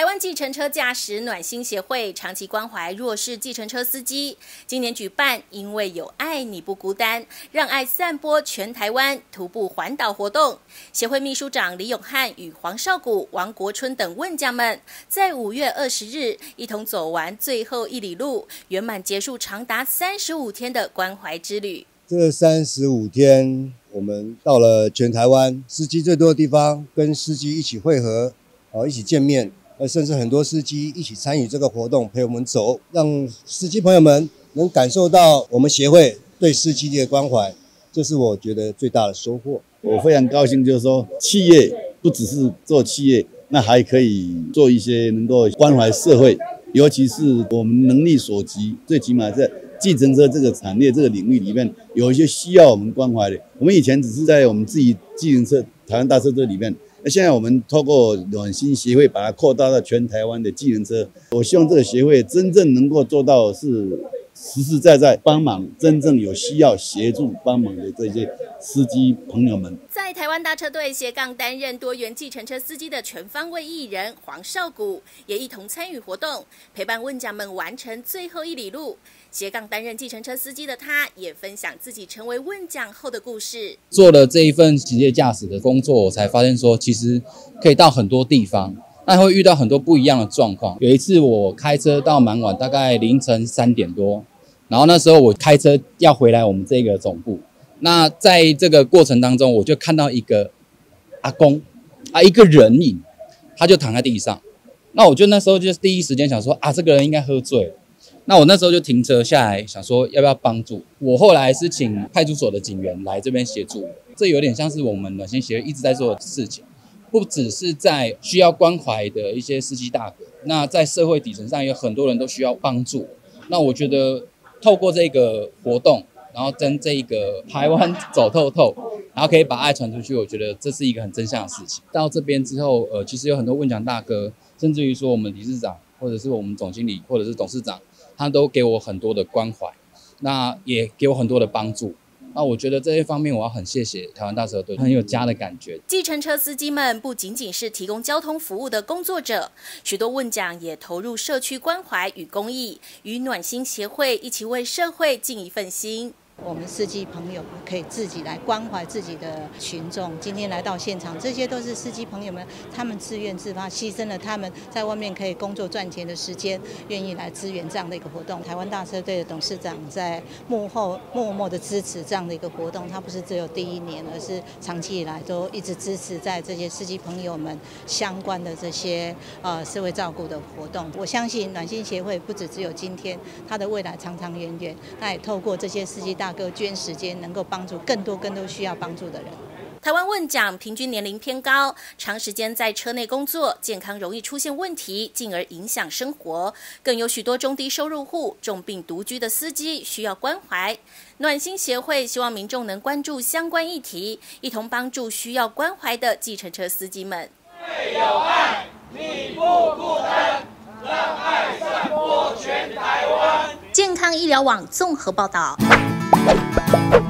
台湾计程车驾驶暖心协会长期关怀弱势计程车司机，今年举办“因为有爱你不孤单，让爱散播全台湾”徒步环岛活动。协会秘书长李永汉与黄少谷、王国春等问将们，在五月二十日一同走完最后一里路，圆满结束长达三十五天的关怀之旅。这三十五天，我们到了全台湾司机最多的地方，跟司机一起会合，哦，一起见面。呃，甚至很多司机一起参与这个活动，陪我们走，让司机朋友们能感受到我们协会对司机的关怀，这是我觉得最大的收获。我非常高兴，就是说企业不只是做企业，那还可以做一些能够关怀社会，尤其是我们能力所及，最起码在计程车这个产业这个领域里面，有一些需要我们关怀的。我们以前只是在我们自己计程车台湾大车队里面。那现在我们透过暖心协会把它扩大到全台湾的技能车，我希望这个协会真正能够做到是实实在在帮忙真正有需要协助帮忙的这些司机朋友们。在台湾大车队斜杠担任多元计程车司机的全方位艺人黄少谷，也一同参与活动，陪伴问家们完成最后一里路。斜杠担任计程车司机的他，也分享自己成为问奖后的故事。做了这一份职业驾驶的工作，我才发现说，其实可以到很多地方，那会遇到很多不一样的状况。有一次我开车到蛮晚，大概凌晨三点多，然后那时候我开车要回来我们这个总部。那在这个过程当中，我就看到一个阿公啊，一个人影，他就躺在地上。那我就那时候就第一时间想说啊，这个人应该喝醉了。那我那时候就停车下来，想说要不要帮助。我后来是请派出所的警员来这边协助，这有点像是我们暖心协会一直在做的事情，不只是在需要关怀的一些司机大哥，那在社会底层上有很多人都需要帮助。那我觉得透过这个活动，然后跟这个台湾走透透，然后可以把爱传出去，我觉得这是一个很真相的事情。到这边之后，呃，其实有很多问奖大哥，甚至于说我们理事长，或者是我们总经理，或者是董事长。他都给我很多的关怀，那也给我很多的帮助。那我觉得这些方面，我要很谢谢台湾大车队，很有家的感觉。计程车司机们不仅仅是提供交通服务的工作者，许多问奖也投入社区关怀与公益，与暖心协会一起为社会尽一份心。我们司机朋友可以自己来关怀自己的群众。今天来到现场，这些都是司机朋友们，他们自愿自发牺牲了他们在外面可以工作赚钱的时间，愿意来支援这样的一个活动。台湾大车队的董事长在幕后默默的支持这样的一个活动，他不是只有第一年，而是长期以来都一直支持在这些司机朋友们相关的这些呃社会照顾的活动。我相信暖心协会不止只有今天，它的未来长长远远。那也透过这些司机大。个捐时间，能够帮助更多更多需要帮助的人。台湾问奖平均年龄偏高，长时间在车内工作，健康容易出现问题，进而影响生活。更有许多中低收入户、重病独居的司机需要关怀。暖心协会希望民众能关注相关议题，一同帮助需要关怀的计程车司机们。会有爱，你不孤单，让爱散播全台湾。健康医疗网综合报道。Bye.